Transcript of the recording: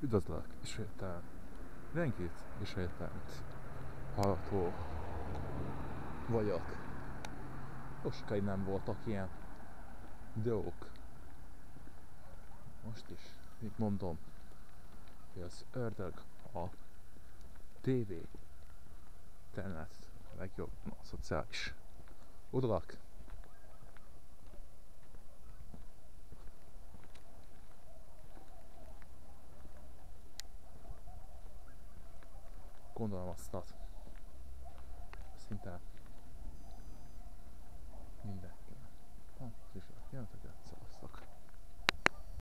Üdvözlök, ismétel mindenkit, ismételt hallgató vagyok. Sokáig nem voltak ilyen videók. Most is, még mondom, hogy az ördög a TV, internet, a legjobb, a szociális udalak. Gondolom azt. Szinte